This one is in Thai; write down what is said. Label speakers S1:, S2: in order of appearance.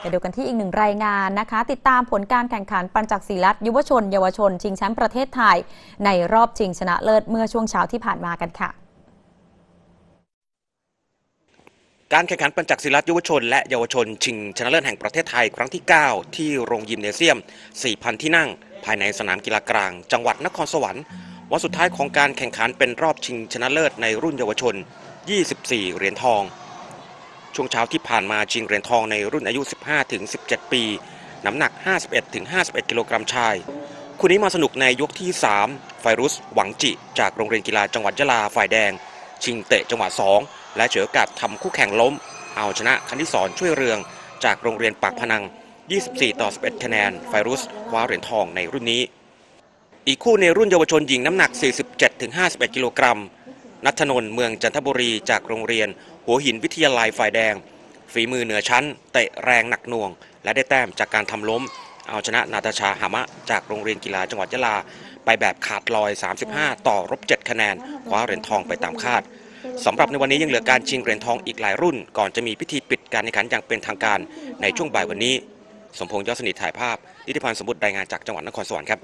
S1: ไปดูกันที่อีกหนึ่งรายงานนะคะ ติดตามผลการแข่งขันปัญจักศิลัดยุวชน เยาวชน ชิงแชมป์ประเทศไทย ในรอบชิงชนะเลิศเมื่อช่วงเช้าที่ผ่านมากันค่ะ
S2: การแข่งขันปัญจักศิลปยุวชน และเยาวชน ชิงชนะเลิศแห่งประเทศไทยครั้งที่ 9 ที่โรงยิมเนเซียม 4,000 ที่นั่ง ภายในสนามกีฬากลาง จังหวัดนครสวรรค์วันสุดท้ายของการแข่งขันเป็นรอบชิงชนะเลิศในรุ่นเยาวชน 24 เหรียญทอง ช่วงเช้าที่ผ่านมาชิงเหรียญทองในรุ่นอายุ 15-17 ปี น้ำหนัก 51-51 กิโลกรัมชาย คู่นี้มาสนุกในยกที่ 3 ไฟรุส หวังจิ จากโรงเรียนกีฬาจังหวัดยะลาฝ่ายแดง ชิงเตะจังหวะ 2 และเฉยโอกาสทำคู่แข่งล้ม เอาชนะคันที่สอนช่วยเรือง จากโรงเรียนปากพนัง 24 ต่อ 11 คะแนน ไฟรุสคว้าเหรียญทองในรุ่นนี้ อีกคู่ในรุ่นเยาวชนหญิงน้ำหนัก 47-51 กิโลกรัม นัทนนท์เมืองจันทบุรีจากโรงเรียน หัวหินวิทยาลัยฝ่ายแดง ฝีมือเหนือชั้น เตะแรงหนักหน่วง และได้แต้มจากการทำล้ม เอาชนะนาตาชาหามะ จากโรงเรียนกีฬาจังหวัดยะลา ไปแบบขาดลอย 35 ต่อรบ7คะแนนคว้าเหรียญทองไปตามคาดสำหรับในวันนี้ยังเหลือการชิงเหรียญทองอีกหลายรุ่น ก่อนจะมีพิธีปิดการแข่งขันอย่างเป็นทางการในช่วงบ่ายวันนี้ สมพงษ์ยอดสนิทถ่ายภาพนิติพันธ์สมบูรณ์รายงานจากจังหวัดนครสวรรค์ครับ